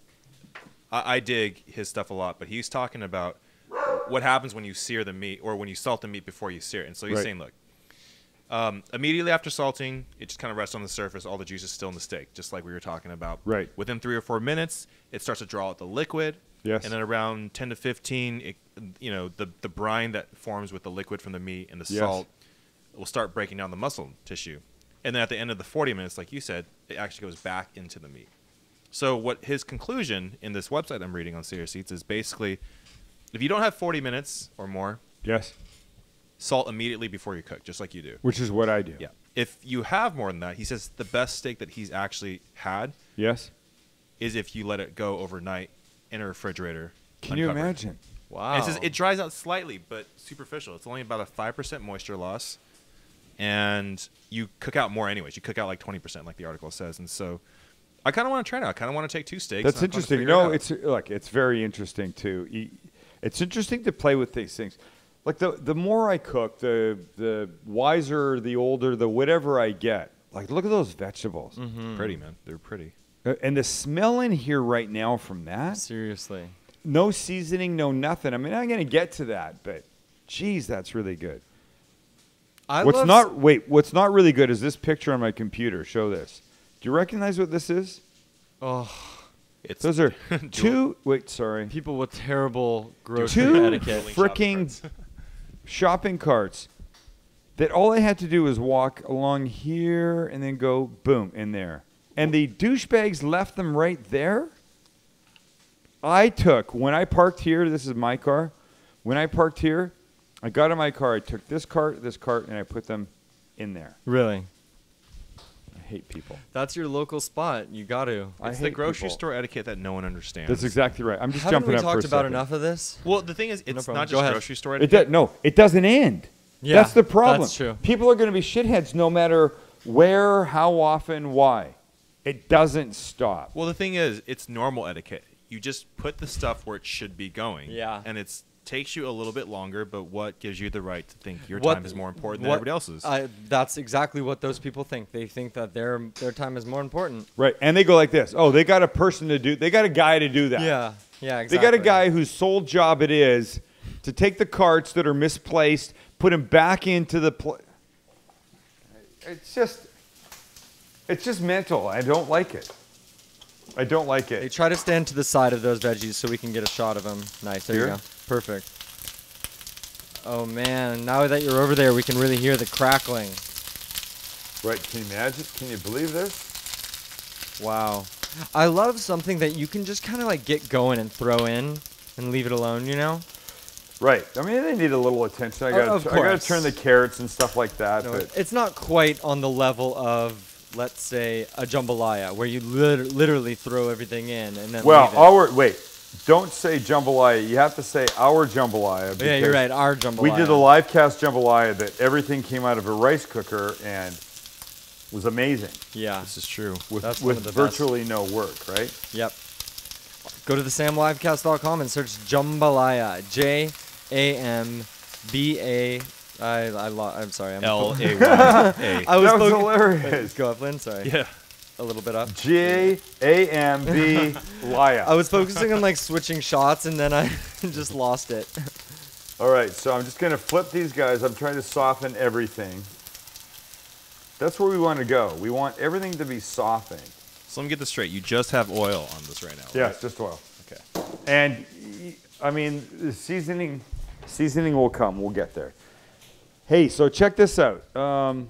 Speaker 2: I, I dig his stuff a lot, but he's talking about what happens when you sear the meat or when you salt the meat before you sear it. And so he's
Speaker 1: Right.
Speaker 2: saying, look, um, immediately after salting, it just kind of rests on the surface. All the juice is still in the steak, just like we were talking about.
Speaker 1: Right.
Speaker 2: Within three or four minutes, it starts to draw out the liquid.
Speaker 1: Yes.
Speaker 2: And then around 10 to 15, it, you know, the, the brine that forms with the liquid from the meat and the
Speaker 1: Yes.
Speaker 2: salt will start breaking down the muscle tissue. And then at the end of the 40 minutes, like you said, it actually goes back into the meat. So what his conclusion in this website I'm reading on Serious Eats is basically, if you don't have 40 minutes or more,
Speaker 1: yes,
Speaker 2: salt immediately before you cook, just like you do.
Speaker 1: which is what I do.
Speaker 2: Yeah. If you have more than that, he says the best steak that he's actually had
Speaker 1: Yes.
Speaker 2: is if you let it go overnight in a refrigerator.
Speaker 1: Can you imagine?
Speaker 3: Wow.
Speaker 2: And it says it dries out slightly, but superficial. It's only about a five percent moisture loss, and you cook out more anyways. You cook out like twenty percent, like the article says. And so, I kind of want to try it out. I kind of want to take two steaks.
Speaker 1: That's
Speaker 2: and I'm
Speaker 1: interesting.
Speaker 2: figure it
Speaker 1: it's look, it's very interesting too. It's interesting to play with these things. Like the the more I cook, the the wiser, the older, the whatever I get. Like look at those vegetables, mm-hmm.
Speaker 2: pretty, man. They're pretty.
Speaker 1: Uh, and the smell in here right now from that.
Speaker 3: Seriously.
Speaker 1: No seasoning, no nothing. I mean, I'm gonna get to that, but geez, that's really good.
Speaker 3: I
Speaker 1: what's
Speaker 3: love
Speaker 1: not wait? What's not really good is this picture on my computer. Show this. Do you recognize what this is?
Speaker 3: Oh,
Speaker 2: It's
Speaker 1: Those are two. Wait, sorry.
Speaker 3: people with terrible grocery
Speaker 1: Two
Speaker 3: etiquette.
Speaker 1: Freaking
Speaker 2: shopping
Speaker 1: shopping carts that all I had to do was walk along here and then go boom in there. And the douchebags left them right there. I took when I parked here. This is my car. When I parked here, I got in my car. I took this cart, this cart, and I put them in there.
Speaker 3: Really?
Speaker 1: I hate people.
Speaker 3: That's your local spot. You got to.
Speaker 1: I
Speaker 2: It's
Speaker 1: hate
Speaker 2: the grocery
Speaker 1: people.
Speaker 2: store etiquette that no one understands.
Speaker 1: That's exactly right. I'm just
Speaker 3: Haven't
Speaker 1: jumping
Speaker 3: we
Speaker 1: up for
Speaker 3: talked about
Speaker 1: second.
Speaker 3: enough of this?
Speaker 2: Well, the thing is, it's
Speaker 3: problem.
Speaker 2: not
Speaker 3: Go
Speaker 2: just
Speaker 3: ahead.
Speaker 2: grocery store
Speaker 1: It
Speaker 2: etiquette.
Speaker 1: does, no, it doesn't end.
Speaker 3: Yeah,
Speaker 1: that's the problem.
Speaker 3: that's true.
Speaker 1: People are going to be shitheads no matter where, how often, why. It doesn't stop.
Speaker 2: Well, the thing is, it's normal etiquette. You just put the stuff where it should be going.
Speaker 3: Yeah.
Speaker 2: And it's takes you a little bit longer, but what gives you the right to think your
Speaker 3: What-
Speaker 2: time is more important than everybody else's?
Speaker 3: I, that's exactly what those people think. They think that their their time is more important.
Speaker 1: Right. And they go like this. Oh, they got a person to do. They got a guy to do that.
Speaker 3: Yeah, yeah, exactly.
Speaker 1: They got a guy whose sole job it is to take the carts that are misplaced, put them back into the. Pl- it's just, it's just mental. I don't like it. I don't like it.
Speaker 3: try to stand to the side of those veggies so we can get a shot of them. Nice. There
Speaker 1: Here?
Speaker 3: you go. Perfect. Oh man, now that you're over there, we can really hear the crackling.
Speaker 1: Right? Can you imagine? Can you believe this?
Speaker 3: Wow. I love something that you can just kind of like get going and throw in and leave it alone, you know?
Speaker 1: Right. I mean, they need a little attention. I
Speaker 3: Oh,
Speaker 1: got got to turn the carrots and stuff like that.
Speaker 3: No,
Speaker 1: but
Speaker 3: it's not quite on the level of, let's say, a jambalaya, where you lit- literally throw everything in and then
Speaker 1: well,
Speaker 3: leave it.
Speaker 1: our wait. Don't say jambalaya. You have to say our jambalaya.
Speaker 3: yeah, you're right. Our jambalaya.
Speaker 1: We did a live cast jambalaya that everything came out of a rice cooker and was amazing
Speaker 3: Yeah.
Speaker 2: This is true.
Speaker 1: with,
Speaker 3: That's
Speaker 1: with
Speaker 3: of the best.
Speaker 1: virtually no work, right?
Speaker 3: Yep. Go to the samlivecast.com and search jambalaya. J A M B A. I I lo- I'm sorry. I'm
Speaker 2: L A Y
Speaker 3: I
Speaker 2: A.
Speaker 3: was
Speaker 1: that was hilarious.
Speaker 3: Go up, Lynn. Sorry.
Speaker 2: Yeah.
Speaker 3: A little bit up.
Speaker 1: J A M B Laya.
Speaker 3: I was focusing on like switching shots and then I just lost it.
Speaker 1: All right, so I'm just gonna flip these guys. I'm trying to soften everything. That's where we want to go. We want everything to be softened.
Speaker 2: So let me get this straight. You just have oil on this right now.
Speaker 1: Yes,
Speaker 2: right?
Speaker 1: just oil.
Speaker 2: Okay.
Speaker 1: And I mean, the seasoning, seasoning will come. We'll get there. Hey, so check this out. Um,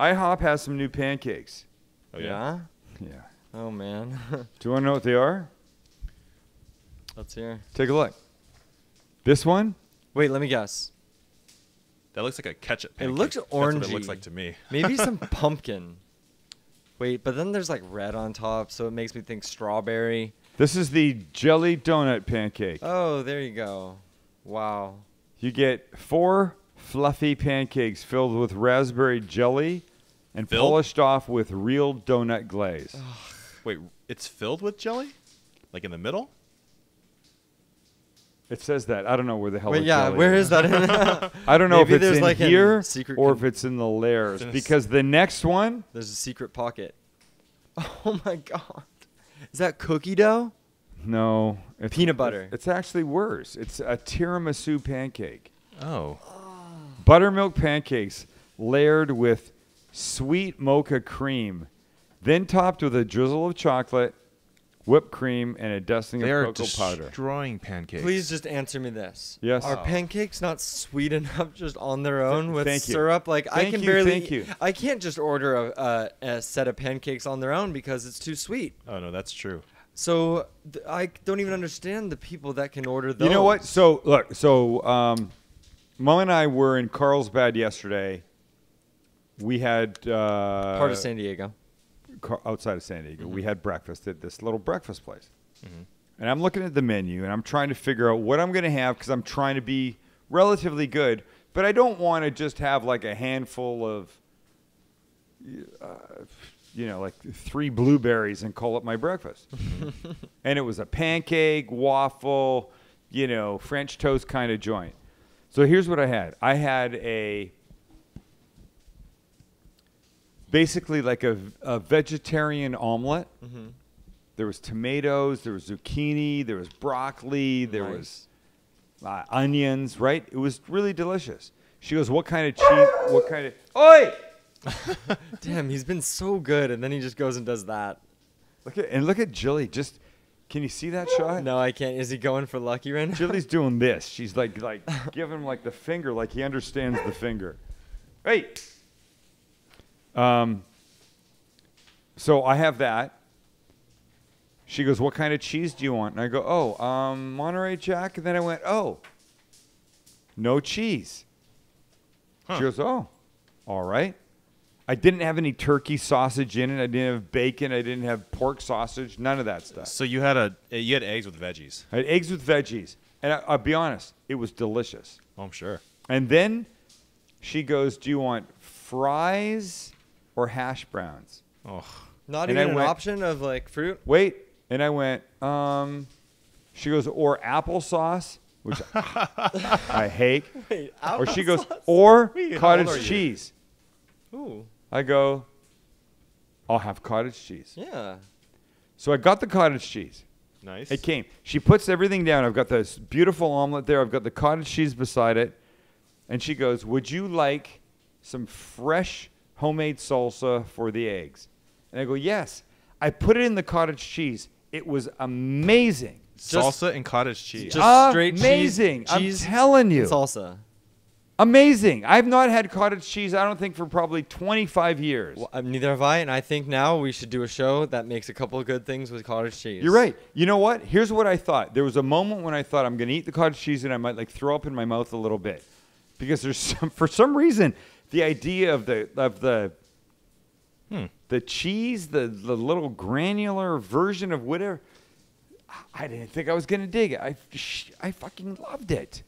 Speaker 1: IHOP has some new pancakes.
Speaker 2: Oh yeah.
Speaker 1: Yeah.
Speaker 3: Oh man.
Speaker 1: Do you want to know what they are?
Speaker 3: Let's hear.
Speaker 1: Take a look. This one,
Speaker 3: Wait, let me guess.
Speaker 2: That looks like a ketchup
Speaker 3: It
Speaker 2: pancake.
Speaker 3: looks
Speaker 2: That's what it looks like to me.
Speaker 3: Maybe some pumpkin. Wait, but then there's like red on top, so it makes me think strawberry.
Speaker 1: this is the jelly donut pancake.
Speaker 3: Oh, there you go. Wow.
Speaker 1: You get four fluffy pancakes filled with raspberry jelly and
Speaker 2: Filled?
Speaker 1: polished off with real donut glaze.
Speaker 2: Wait, it's filled with jelly? Like in the middle?
Speaker 1: It says that. I don't know where the hell
Speaker 3: Wait,
Speaker 1: the
Speaker 3: yeah,
Speaker 1: jelly
Speaker 3: where
Speaker 1: is.
Speaker 3: is that?
Speaker 1: I don't know
Speaker 3: Maybe
Speaker 1: if it's
Speaker 3: there's
Speaker 1: in
Speaker 3: like an
Speaker 1: here
Speaker 3: secret
Speaker 1: or
Speaker 3: con-
Speaker 1: if it's in the layers
Speaker 2: It's in a s-
Speaker 1: because the next one,
Speaker 3: there's a secret pocket. Oh my god. Is that cookie dough?
Speaker 1: No, it's,
Speaker 3: Peanut butter.
Speaker 1: It's actually worse. It's a tiramisu pancake.
Speaker 2: Oh.
Speaker 1: Buttermilk pancakes layered with sweet mocha cream, then topped with a drizzle of chocolate, whipped cream, and a dusting
Speaker 2: They
Speaker 1: of
Speaker 2: are
Speaker 1: cocoa powder.
Speaker 2: They are destroying pancakes.
Speaker 3: Please just answer me this.
Speaker 1: Yes.
Speaker 3: Are
Speaker 1: Oh.
Speaker 3: pancakes not sweet enough just on their own with
Speaker 1: thank you.
Speaker 3: syrup? Like I can
Speaker 1: you,
Speaker 3: barely.
Speaker 1: thank you.
Speaker 3: I can't just order a, a, a set of pancakes on their own because it's too sweet.
Speaker 2: Oh no, that's true.
Speaker 3: So th- I don't even understand the people that can order those.
Speaker 1: You know what? So look, so um, Mom and I were in Carlsbad yesterday. We had uh,
Speaker 3: Part of San Diego.
Speaker 1: Car- outside of San Diego.
Speaker 3: Mm-hmm.
Speaker 1: We had breakfast at this little breakfast place, and I'm looking at the menu and I'm trying to figure out what I'm going to have because I'm trying to be relatively good, but I don't want to just have like a handful of, uh, you know, like three blueberries and call it my breakfast. and it was a pancake, waffle, you know, French toast kind of joint. So here's what I had. I had a basically like a, a vegetarian omelet.
Speaker 3: Mm-hmm.
Speaker 1: There was tomatoes, there was zucchini, there was broccoli, there was uh, onions. Right? It was really delicious. She goes, "What kind of cheese? What kind of? Oi!
Speaker 3: Damn, he's been so good, and then he just goes and does that.
Speaker 1: Look at and look at Jilly. Just can you see that shot?
Speaker 3: No, I can't. Is he going for lucky right now?
Speaker 1: Jilly's doing this. She's like like giving him like the finger, like he understands the finger. Hey. Um. So I have that. She goes, "What kind of cheese do you want?" And I go, "Oh, um, Monterey Jack." And then I went, "Oh, no cheese."
Speaker 2: Huh.
Speaker 1: She goes, "Oh, all right." I didn't have any turkey sausage in it. I didn't have bacon. I didn't have pork sausage. None of that stuff.
Speaker 2: So you had a you had eggs with veggies.
Speaker 1: I had eggs with veggies, and I, I'll be honest, it was delicious.
Speaker 2: Oh, I'm sure.
Speaker 1: And then she goes, "Do you want fries or hash browns?"
Speaker 2: Oh,
Speaker 3: Not
Speaker 1: And I
Speaker 3: even an
Speaker 1: went-
Speaker 3: option of like fruit.
Speaker 1: Wait, and I went. Um, she goes, "Or applesauce," which I hate.
Speaker 3: Wait,
Speaker 1: Or she goes, "Or
Speaker 2: Wait,
Speaker 1: cottage
Speaker 2: old are you?
Speaker 1: cheese."
Speaker 3: Ooh,
Speaker 1: I go, "I'll have cottage cheese."
Speaker 3: yeah.
Speaker 1: So I got the cottage cheese.
Speaker 2: nice.
Speaker 1: It came. She puts everything down. I've got this beautiful omelet there. I've got the cottage cheese beside it. And she goes, Would you like some fresh homemade salsa for the eggs? And I go, Yes. I put it in the cottage cheese. It was amazing.
Speaker 3: Just-
Speaker 2: Salsa and cottage cheese.
Speaker 3: Just straight cheese-
Speaker 1: amazing.
Speaker 3: cheese
Speaker 1: I'm telling you.
Speaker 3: salsa.
Speaker 1: Amazing. I've not had cottage cheese, I don't think, for probably 25 years.
Speaker 3: Well, uh, neither have I, and I think now we should do a show that makes a couple of good things with cottage cheese.
Speaker 1: You're right. You know what? Here's what I thought. There was a moment when I thought I'm going to eat the cottage cheese and I might like throw up in my mouth a little bit, because there's some, for some reason the idea of the of the
Speaker 2: Hmm.
Speaker 1: the cheese, the the little granular version of whatever. I didn't think I was going to dig it. I I fucking loved it.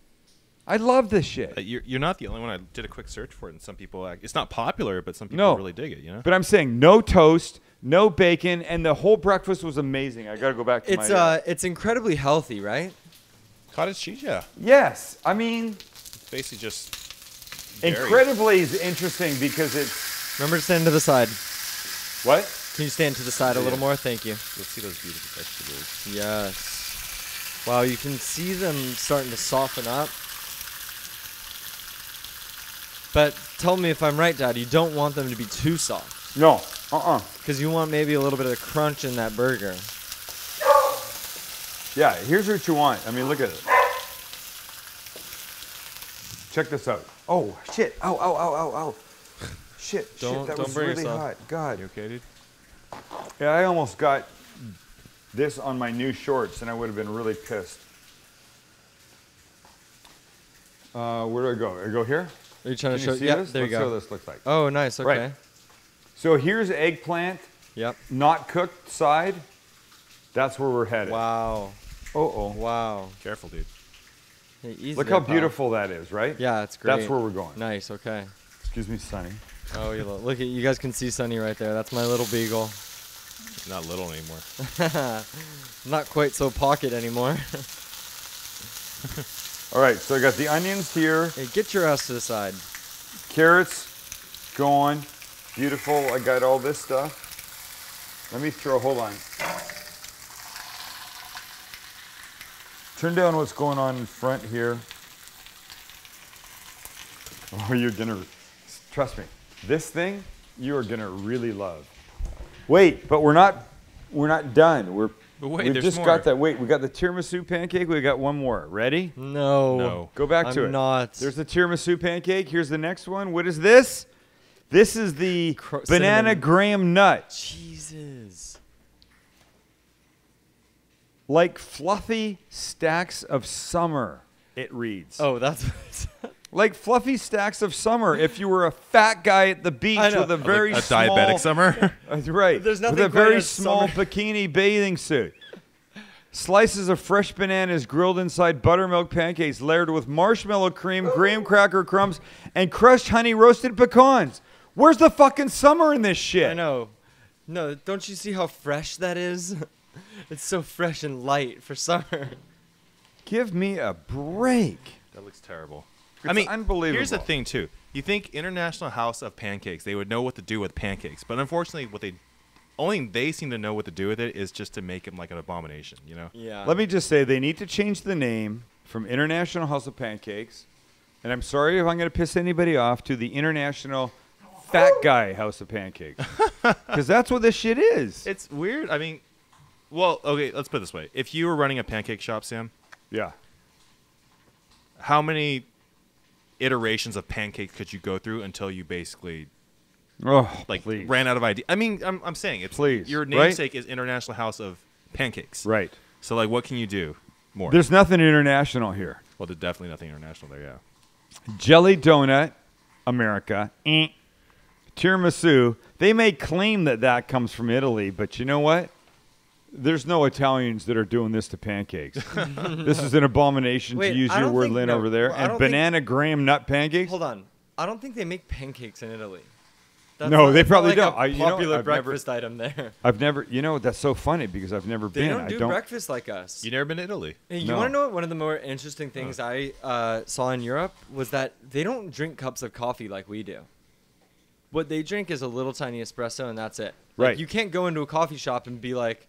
Speaker 1: I love this shit.
Speaker 2: Uh, you're, you're not the only one. I did a quick search for it, and some people. Like, it's not popular, but some people
Speaker 1: No.
Speaker 2: really dig it. You know.
Speaker 1: But I'm saying no toast, no bacon, and the whole breakfast was amazing. I got to go back to
Speaker 3: It's
Speaker 1: my.
Speaker 3: uh, it's incredibly healthy, right?
Speaker 2: Cottage cheese, yeah.
Speaker 1: yes, I mean
Speaker 2: It's basically just berries.
Speaker 1: incredibly is interesting because it's
Speaker 3: Remember to stand to the side.
Speaker 1: what?
Speaker 3: Can you stand to the side a little more? Thank you.
Speaker 2: Let's see those beautiful vegetables.
Speaker 3: Yes. Wow, you can see them starting to soften up. But tell me if I'm right, Dad. You don't want them to be too soft.
Speaker 1: No. Uh-uh.
Speaker 3: Because you want maybe a little bit of crunch in that burger.
Speaker 1: Yeah, here's what you want. I mean, look at it. Check this out. Oh, shit. Ow, ow, ow, ow, ow. Shit,
Speaker 3: Don't-
Speaker 1: shit, that
Speaker 3: don't
Speaker 1: was really
Speaker 3: yourself.
Speaker 1: hot. God.
Speaker 2: You okay, dude?
Speaker 1: Yeah, I almost got this on my new shorts and I would have been really pissed. Uh, where do I go? I go here?
Speaker 3: Are you trying
Speaker 1: Can
Speaker 3: to show?
Speaker 1: you see
Speaker 3: yep,
Speaker 1: this?
Speaker 3: there you
Speaker 1: Let's see
Speaker 3: go.
Speaker 1: what this looks like.
Speaker 3: Oh, nice. Okay.
Speaker 1: Right. So here's eggplant,
Speaker 3: Yep.
Speaker 1: not cooked side. That's where we're headed.
Speaker 3: Wow.
Speaker 1: Uh-oh.
Speaker 3: Wow.
Speaker 2: Careful, dude.
Speaker 3: Hey, easy
Speaker 1: Look how
Speaker 3: pal.
Speaker 1: beautiful that is, right?
Speaker 3: Yeah, it's great.
Speaker 1: That's where we're going.
Speaker 3: Nice. Okay.
Speaker 1: Excuse me, Sunny.
Speaker 3: Oh, you look, look at you guys can see Sunny right there. That's my little beagle.
Speaker 2: Not little anymore.
Speaker 3: Not quite so pocket anymore.
Speaker 1: All right, so I got the onions here,
Speaker 3: hey, get your ass to the side.
Speaker 1: carrots going. Beautiful. I got all this stuff. Let me throw, a hold on. Turn down what's going on in front here. Oh, you're gonna, trust me, this thing you are gonna really love. Wait, but we're not, we're not done. We're,
Speaker 2: But wait,
Speaker 1: we've just
Speaker 2: more.
Speaker 1: got that. Wait, we got the tiramisu pancake. We got one more. Ready?
Speaker 3: No.
Speaker 2: No.
Speaker 1: Go back to
Speaker 3: I'm
Speaker 1: it.
Speaker 3: not.
Speaker 1: There's the tiramisu pancake. Here's the next one. What is this? This is the
Speaker 3: Cro-
Speaker 1: banana
Speaker 3: cinnamon.
Speaker 1: graham nut.
Speaker 3: Jesus.
Speaker 1: Like fluffy stacks of summer, it reads.
Speaker 3: Oh, that's.
Speaker 1: Like fluffy stacks of summer if you were a fat guy at the beach
Speaker 3: I know.
Speaker 1: with a
Speaker 3: A-
Speaker 1: very
Speaker 2: a
Speaker 1: small,
Speaker 2: diabetic summer.
Speaker 1: That's right.
Speaker 3: There's
Speaker 1: with a very small
Speaker 3: summer-
Speaker 1: bikini bathing suit. Slices of fresh bananas grilled inside buttermilk pancakes layered with marshmallow cream, graham cracker crumbs, and crushed honey roasted pecans. Where's the fucking summer in this shit?
Speaker 3: I know. No, don't you see how fresh that is? It's so fresh and light for summer.
Speaker 1: Give me a break.
Speaker 2: that looks terrible.
Speaker 1: It's
Speaker 2: I mean,
Speaker 1: unbelievable.
Speaker 2: Here's the thing, too. You think International House of Pancakes, they would know what to do with pancakes, but unfortunately, what they only they seem to know what to do with it is just to make them like an abomination. You know?
Speaker 3: Yeah.
Speaker 1: Let me just say they need to change the name from International House of Pancakes, and I'm sorry if I'm going to piss anybody off, to the International Fat Guy House of Pancakes. Because that's what this shit is.
Speaker 2: It's weird. I mean, well, okay, let's put it this way: if you were running a pancake shop, Sam,
Speaker 1: Yeah.
Speaker 2: how many iterations of pancakes could you go through until you basically
Speaker 1: Oh,
Speaker 2: like
Speaker 1: please.
Speaker 2: ran out of idea? I mean, I'm, I'm saying it's
Speaker 1: Please,
Speaker 2: your
Speaker 1: right?
Speaker 2: namesake is International House of Pancakes,
Speaker 1: Right.
Speaker 2: So like, what can you do more?
Speaker 1: There's nothing international here.
Speaker 2: well, there's definitely nothing international there. Yeah.
Speaker 1: Jelly donut, America. Eh. Tiramisu. They may claim that that comes from Italy, but you know what? There's no Italians that are doing this to pancakes. this is an abomination
Speaker 3: Wait,
Speaker 1: to use your word,
Speaker 3: think-
Speaker 1: Lynn,
Speaker 3: no,
Speaker 1: over there.
Speaker 3: well,
Speaker 1: and
Speaker 3: don't think-
Speaker 1: banana graham nut pancakes.
Speaker 3: Hold on. I don't think they make pancakes in Italy. That's
Speaker 1: No,
Speaker 3: not-
Speaker 1: they probably
Speaker 3: like
Speaker 1: don't. I- you know,
Speaker 3: popular
Speaker 1: I've never-
Speaker 3: breakfast item there.
Speaker 1: I've never, you know, that's so funny because I've never
Speaker 3: They
Speaker 1: been.
Speaker 3: don't
Speaker 1: I
Speaker 3: do
Speaker 1: don't.
Speaker 3: breakfast like us.
Speaker 2: You never been to Italy?
Speaker 3: Hey, you
Speaker 1: No.
Speaker 3: want to know what one of the more interesting things I uh, saw in Europe was that they don't drink cups of coffee like we do. What they drink is a little tiny espresso, and that's it. Like,
Speaker 1: Right.
Speaker 3: You can't go into a coffee shop and be like,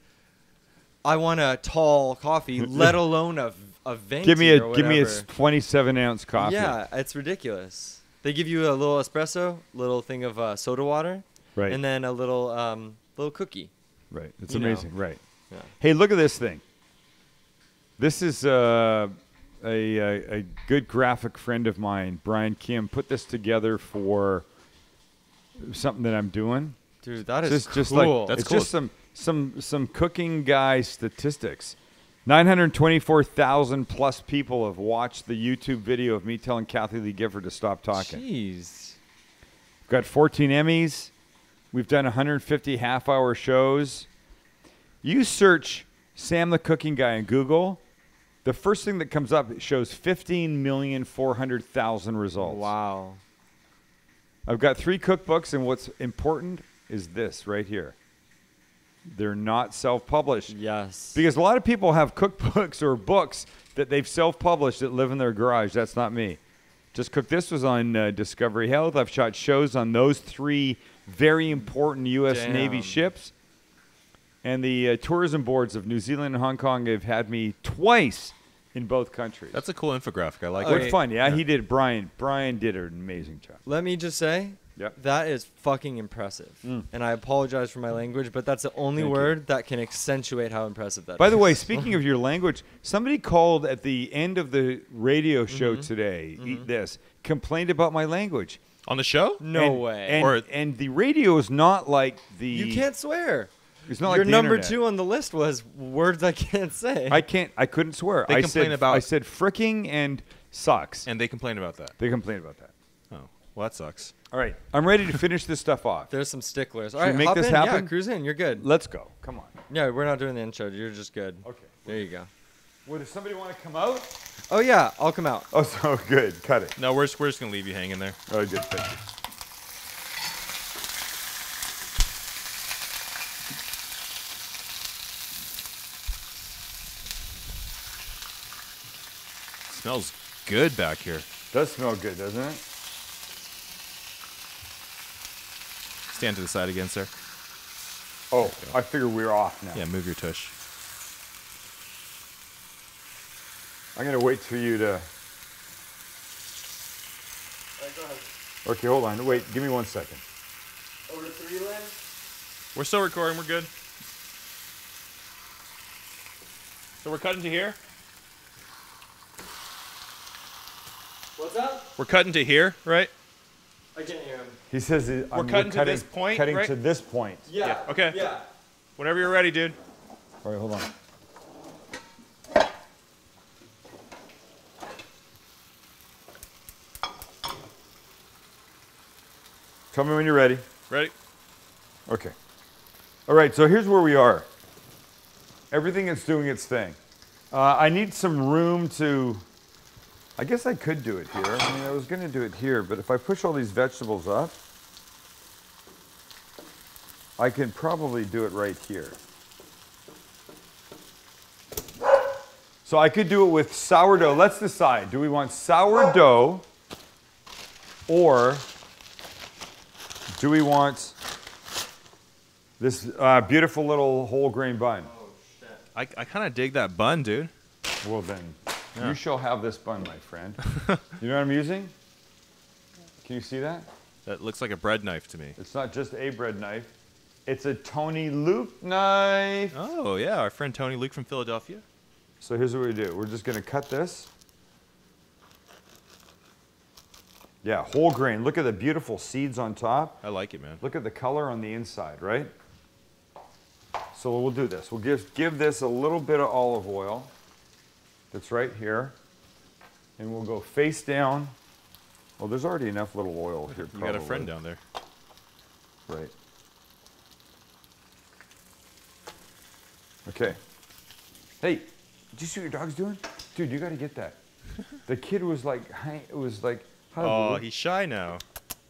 Speaker 3: "I want a tall coffee," let alone a a venti
Speaker 1: Give me a
Speaker 3: or
Speaker 1: give me a 27 ounce coffee.
Speaker 3: Yeah, it's ridiculous. They give you a little espresso, little thing of uh, soda water,
Speaker 1: Right.
Speaker 3: and then a little um, little cookie.
Speaker 1: Right. It's
Speaker 3: You know.
Speaker 1: amazing. Right.
Speaker 3: Yeah.
Speaker 1: Hey, look at this thing. This is uh, a, a, a good graphic friend of mine, Brian Kim, put this together for something that I'm doing.
Speaker 3: Dude, that is
Speaker 1: just,
Speaker 3: cool.
Speaker 1: just like
Speaker 2: That's
Speaker 1: it's
Speaker 2: cool.
Speaker 1: just some some some cooking guy statistics. 924,000 plus people have watched the YouTube video of me telling Kathie Lee Gifford to stop talking.
Speaker 3: Jeez.
Speaker 1: We've got 14 Emmys. We've done 150 half hour shows. You search Sam the Cooking Guy in Google, the first thing that comes up shows 15,400,000 results.
Speaker 3: Wow.
Speaker 1: I've got three cookbooks, and what's important is this right here. They're not self published.
Speaker 3: Yes.
Speaker 1: Because a lot of people have cookbooks or books that they've self published that live in their garage. That's not me. Just Cook This was on uh, Discovery Health. I've shot shows on those three very important U.S. Navy ships. And the uh, tourism boards of New Zealand and Hong Kong have had me twice in both countries.
Speaker 2: That's a cool infographic. I like it.
Speaker 1: Good fun. Yeah, he did. Brian. Brian did an amazing job.
Speaker 3: Let me just say,
Speaker 1: Yep.
Speaker 3: that is fucking impressive.
Speaker 1: Mm.
Speaker 3: And I apologize for my language, but that's the only
Speaker 1: Thank you.
Speaker 3: word that can accentuate how impressive that is.
Speaker 1: By the way, speaking of your language, somebody called at the end of the radio show
Speaker 3: Mm-hmm.
Speaker 1: today, Eat This, complained about my language.
Speaker 2: On the show?
Speaker 3: no
Speaker 1: And-
Speaker 3: way.
Speaker 1: And,
Speaker 2: Or-
Speaker 1: and the radio is not like the.
Speaker 3: you can't swear.
Speaker 1: It's not
Speaker 3: Your
Speaker 1: the
Speaker 3: number
Speaker 1: internet.
Speaker 3: two on the list was words I can't say.
Speaker 1: I can't. I couldn't swear.
Speaker 2: They
Speaker 1: I
Speaker 2: complain
Speaker 1: said,
Speaker 2: about-
Speaker 1: I said fricking and sucks.
Speaker 2: And they complain about that.
Speaker 1: they complain about that.
Speaker 2: Oh, well, that sucks.
Speaker 1: All right, I'm ready to finish this stuff off.
Speaker 3: There's some sticklers. All
Speaker 1: Should
Speaker 3: right,
Speaker 1: make this
Speaker 3: in. Yeah,
Speaker 1: happen?
Speaker 3: cruise in. You're good.
Speaker 1: Let's go. Come on.
Speaker 3: Yeah, we're not doing the intro. You're just good.
Speaker 1: Okay.
Speaker 3: There you go.
Speaker 1: Well, does somebody want to come out?
Speaker 3: Oh yeah, I'll come out.
Speaker 1: Oh, so good. Cut it.
Speaker 2: No, we're just, we're just going to leave you hanging there.
Speaker 1: Oh, good. Thank you.
Speaker 2: Smells good back here.
Speaker 1: Does smell good, doesn't it?
Speaker 2: Stand to the side again, sir.
Speaker 1: Oh, I figure we're off now.
Speaker 2: Yeah, move your tush.
Speaker 1: I'm gonna wait for you to. Okay, hold on. Wait, give me one second.
Speaker 3: Over to three land.
Speaker 2: We're still recording. We're good. So we're cutting to here?
Speaker 3: What's up?
Speaker 2: We're cutting to here, right?
Speaker 3: I can't hear him.
Speaker 1: He says it-
Speaker 2: We're
Speaker 1: I'm
Speaker 2: cutting to this point,
Speaker 1: Cutting
Speaker 2: right?
Speaker 1: to this point.
Speaker 3: Yeah.
Speaker 2: Yeah, okay.
Speaker 3: Yeah.
Speaker 2: Whenever you're ready, dude.
Speaker 1: All right, hold on. Tell me when you're ready.
Speaker 2: Ready?
Speaker 1: Okay. All right, so here's where we are. Everything is doing its thing. Uh, I need some room to. I guess I could do it here. I mean, I was going to do it here, but if I push all these vegetables up, I can probably do it right here. So I could do it with sourdough. Let's decide. Do we want sourdough or do we want this uh, beautiful little whole grain bun?
Speaker 2: I, I kind of dig that bun, dude.
Speaker 1: Well, then,
Speaker 2: Yeah.
Speaker 1: you shall have this bun, my friend. you know what I'm using? Can you see that?
Speaker 2: That looks like a bread knife to me.
Speaker 1: It's not just a bread knife, it's a Tony Luke knife.
Speaker 2: Oh, yeah, our friend Tony Luke from Philadelphia.
Speaker 1: So here's what we do we're just going to cut this. Yeah, whole grain. Look at the beautiful seeds on top.
Speaker 2: I like it, man.
Speaker 1: Look at the color on the inside, right? So we'll do this. We'll give, give this a little bit of olive oil that's right here. And we'll go face down. Well, there's already enough little oil here.
Speaker 2: You got a friend down there.
Speaker 1: Right. Okay. Hey, did you see what your dog's doing? Dude, you got to get that. The kid was like, it was like, hi,
Speaker 2: Oh, he's shy now.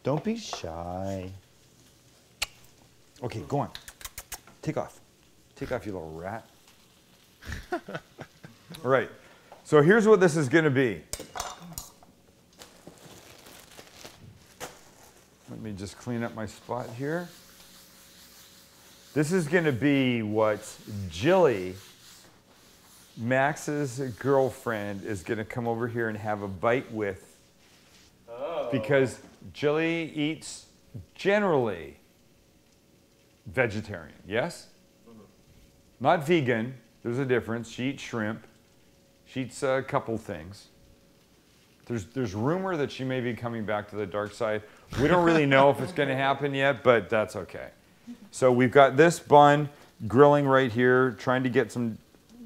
Speaker 1: Don't be shy. Okay, go on. Take off. Take off, you little rat. All right. So here's what this is going to be. Let me just clean up my spot here. This is going to be what Jilly, Max's girlfriend, is going to come over here and have a bite with oh. because Jilly eats generally vegetarian, yes? Mm-hmm. Not vegan, there's a difference. She eats shrimp. She eats a couple things. There's, there's rumor that she may be coming back to the dark side. We don't really know if it's going to happen yet, but that's okay. So we've got this bun grilling right here, trying to get some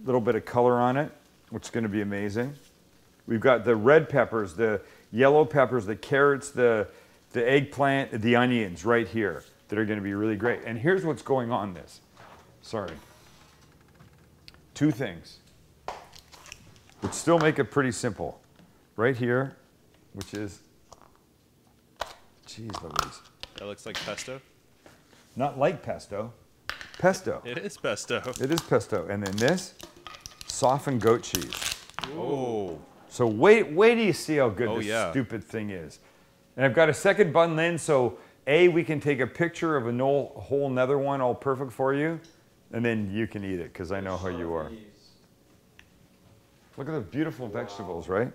Speaker 1: little bit of color on it, which is going to be amazing. We've got the red peppers, the yellow peppers, the carrots, the, the eggplant, the onions right here that are going to be really great. And here's what's going on this. Sorry. Two things, which still make it pretty simple. Right here, which is, geez Louise,
Speaker 2: That looks like pesto.
Speaker 1: not like pesto, pesto.
Speaker 2: It is pesto.
Speaker 1: It is pesto. And then this, softened goat cheese.
Speaker 2: Oh,
Speaker 1: So wait, wait till you see how good
Speaker 2: Oh,
Speaker 1: this
Speaker 2: yeah.
Speaker 1: stupid thing is. And I've got a second bun then, so A, we can take a picture of a whole another one all perfect for you, and then you can eat it, because I know how you are. Look at the beautiful vegetables, right?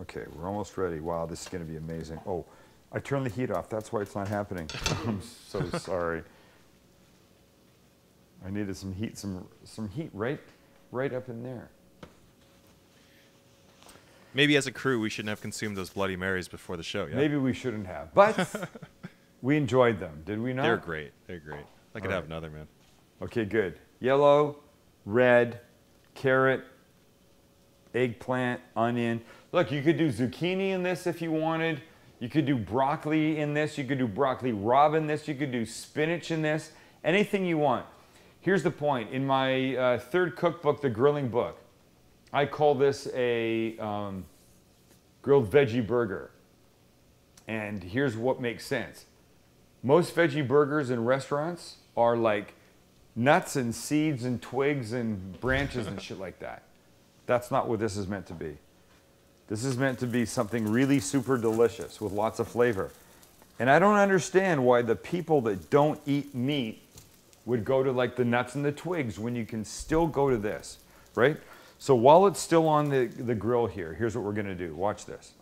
Speaker 1: Okay, we're almost ready. Wow, this is going to be amazing. Oh, I turned the heat off. That's why it's not happening. I'm so sorry. I needed some heat, some some heat right, right up in there.
Speaker 2: maybe as a crew we shouldn't have consumed those Bloody Marys before the show. Yeah,
Speaker 1: Maybe we shouldn't have, but we enjoyed them, did we not?
Speaker 2: they're great. They're great. I could
Speaker 1: All
Speaker 2: have another man.
Speaker 1: Okay, good. Yellow, red, carrot, eggplant, onion. Look, you could do zucchini in this if you wanted. You could do broccoli in this. You could do broccoli rabe in this. You could do spinach in this. Anything you want. Here's the point. In my uh, third cookbook, the grilling book, I call this a um, grilled veggie burger. And here's what makes sense. Most veggie burgers in restaurants are like nuts and seeds and twigs and branches and shit like that. That's not what this is meant to be. This is meant to be something really super delicious with lots of flavor. And I don't understand why the people that don't eat meat would go to like the nuts and the twigs when you can still go to this, right? So while it's still on the, the grill here, here's what we're gonna do. Watch this.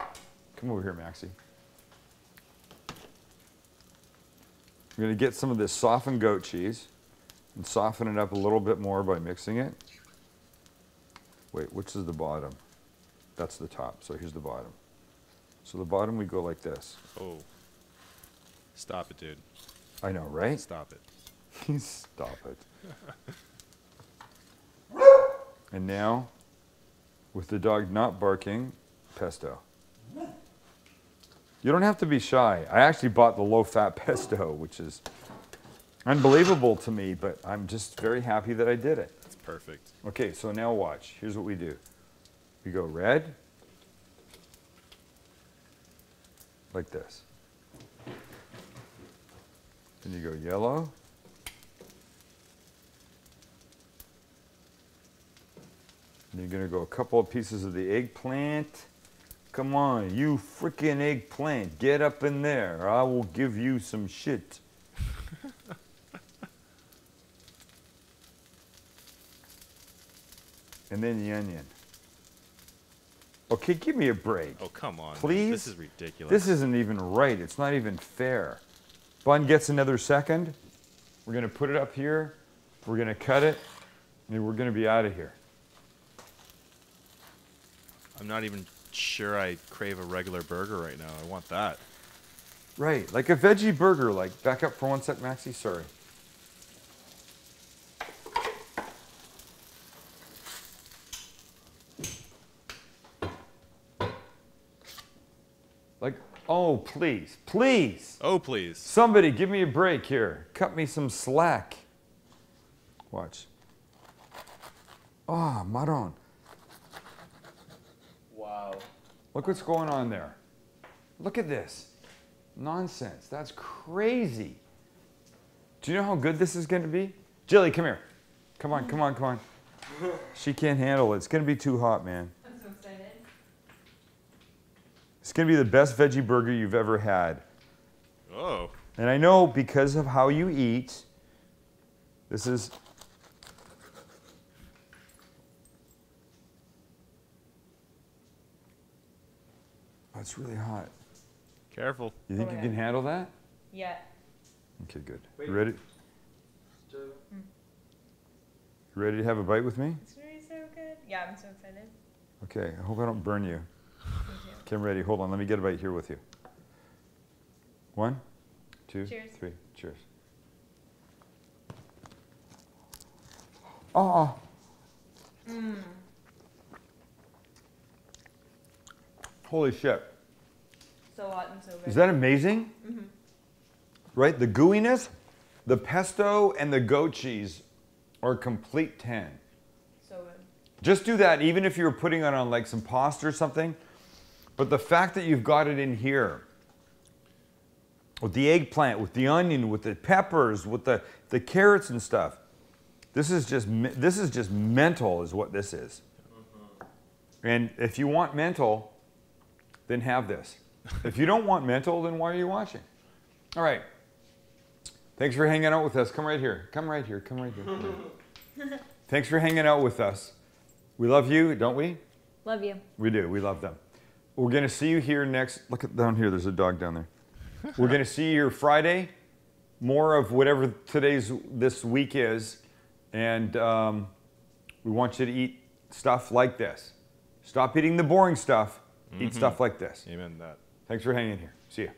Speaker 1: Come over here, Maxie. We're gonna get some of this softened goat cheese and soften it up a little bit more by mixing it. Wait, which is the bottom? That's the top, so here's the bottom. So the bottom we go like this.
Speaker 2: Oh, stop it, dude.
Speaker 1: I know, right?
Speaker 2: Stop it.
Speaker 1: Stop it. and now, with the dog not barking, pesto. You don't have to be shy. I actually bought the low fat pesto, which is unbelievable to me, but I'm just very happy that I did it.
Speaker 2: It's perfect.
Speaker 1: Okay, so now watch. Here's what we do we go red, like this. Then you go yellow. And you're gonna go a couple of pieces of the eggplant. Come on, you freaking eggplant, get up in there. I will give you some shit. And then the onion. Okay, give me a break.
Speaker 2: Oh, come on. man.
Speaker 1: Please?
Speaker 2: This is ridiculous.
Speaker 1: This isn't even right. It's not even fair. Bun gets another second. We're going to put it up here. We're going to cut it. And we're going to be out of here.
Speaker 2: I'm not even sure I crave a regular burger right now. I want that.
Speaker 1: Right. Like a veggie burger. Like, back up for one sec, Maxie. Sorry. Like, oh, please, please.
Speaker 2: Oh, please.
Speaker 1: Somebody give me a break here. Cut me some slack. Watch. Ah, Maron.
Speaker 3: Wow.
Speaker 1: Look what's going on there. Look at this. Nonsense. That's crazy. Do you know how good this is going to be? Jilly, come here. Come on, come on, come on. She can't handle it. It's going to be too hot, man.
Speaker 4: I'm so excited.
Speaker 1: It's going to be the best veggie burger you've ever had.
Speaker 2: Oh.
Speaker 1: And I know because of how you eat, this is. Oh, it's really hot.
Speaker 2: Careful.
Speaker 1: You think
Speaker 4: Oh,
Speaker 1: you can handle that?
Speaker 4: Yeah.
Speaker 1: Okay, good.
Speaker 3: Wait.
Speaker 1: You ready? You ready to have a bite with me?
Speaker 4: It's gonna be so good. Yeah, I'm so excited.
Speaker 1: Okay, I hope I don't burn you.
Speaker 4: Me too.
Speaker 1: Okay, I'm ready. Hold on, let me get a bite here with you. One, two,
Speaker 4: Cheers.
Speaker 1: three. Cheers. Oh. Holy shit.
Speaker 4: So hot and so good.
Speaker 1: Is that amazing? Mm-hmm. Right? The gooiness, the pesto, and the goat cheese are complete 10.
Speaker 4: so good?
Speaker 1: Just do that even if you're putting it on like some pasta or something. But the fact that you've got it in here with the eggplant, with the onion, with the peppers, with the, the carrots and stuff. This is just this is just mental is what this is. Mm-hmm. And if you want mental, then have this. if you don't want mental, then why are you watching? All right. Thanks for hanging out with us. Come right here. Come right here. Come right here. Come right here. Thanks for hanging out with us. We love you, don't we?
Speaker 4: Love you.
Speaker 1: We do. We love them. We're going to see you here next. Look at down here. There's a dog down there. We're going to see you here Friday. More of whatever today's this week is, and um, we want you to eat stuff like this. Stop eating the boring stuff. Eat stuff like this.
Speaker 2: Amen that.
Speaker 1: Thanks for hanging here. See ya.